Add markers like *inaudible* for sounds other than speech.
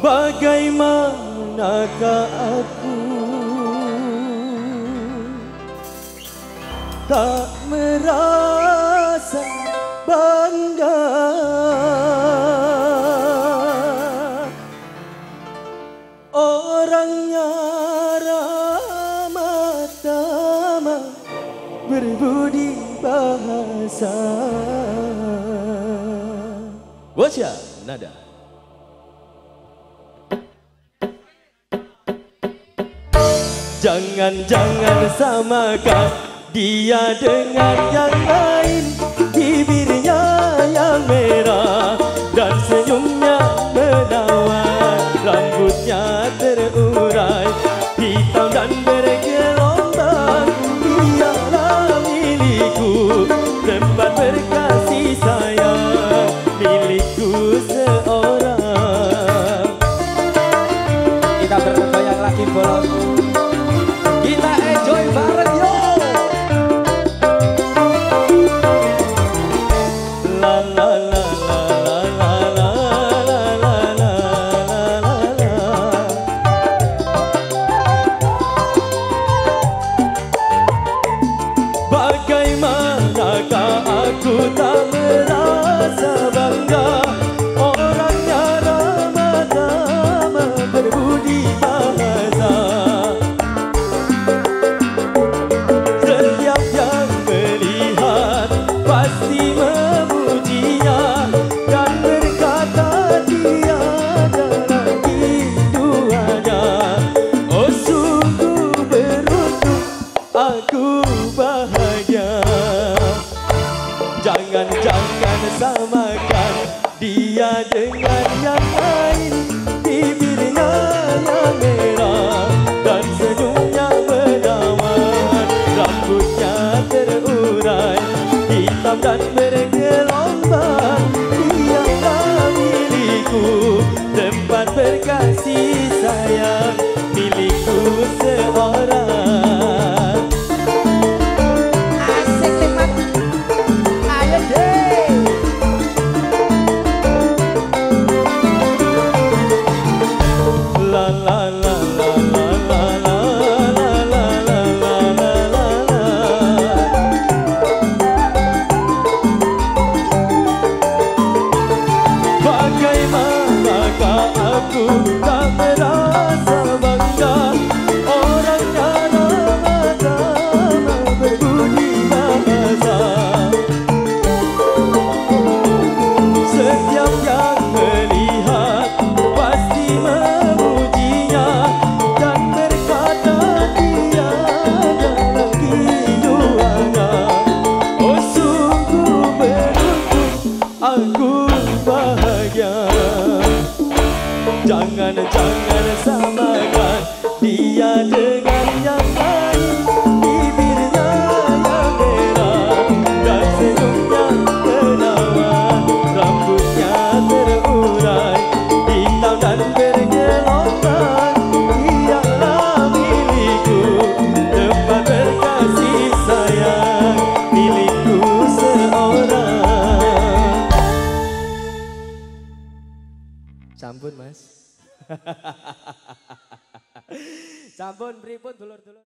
Bagaimanakah aku Tak merasa bangga. Orangnya ramah tamah Berbudi bahasa. Wasya Nada Jangan-jangan samakan dia dengan yang lain. Bibirnya yang merah dan senyumnya menawan. Rambutnya terurai hitam dan bergelombang. Dialah milikku tempat berkasih sayang. Milikku seorang aku bahagia. Jangan-jangan samakan dia dengan yang lain. Bibirnya yang merah dan senyumnya menawan Rambutnya terurai hitam dan bergelombang. Dialah milikku tempat berkasih sayang. Milikku seorang aku Jangan-jangan samakan dia dengan Sampun mas. *laughs* Sampun pripun dulur-dulur